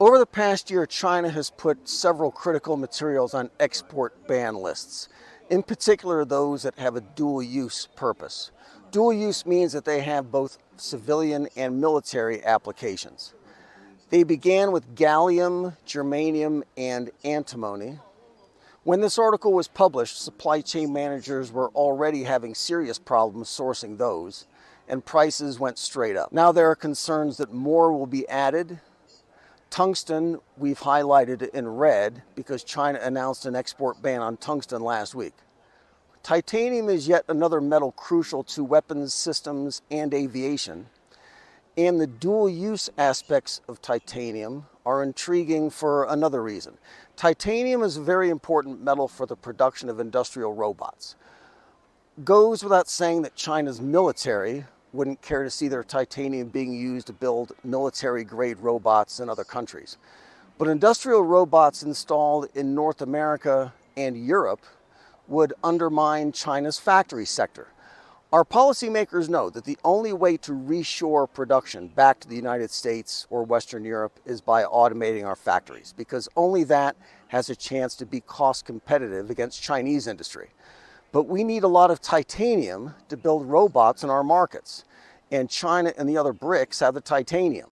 Over the past year, China has put several critical materials on export ban lists, in particular those that have a dual use purpose. Dual use means that they have both civilian and military applications. They began with gallium, germanium, and antimony. When this article was published, supply chain managers were already having serious problems sourcing those, and prices went straight up. Now there are concerns that more will be added Tungsten, we've highlighted in red because China announced an export ban on tungsten last week. Titanium is yet another metal crucial to weapons systems and aviation. And the dual use aspects of titanium are intriguing for another reason. Titanium is a very important metal for the production of industrial robots. Goes without saying that China's military wouldn't care to see their titanium being used to build military grade robots in other countries. But industrial robots installed in North America and Europe would undermine China's factory sector. Our policymakers know that the only way to reshore production back to the United States or Western Europe is by automating our factories, because only that has a chance to be cost competitive against Chinese industry. But we need a lot of titanium to build robots in our markets. And China and the other BRICS have the titanium.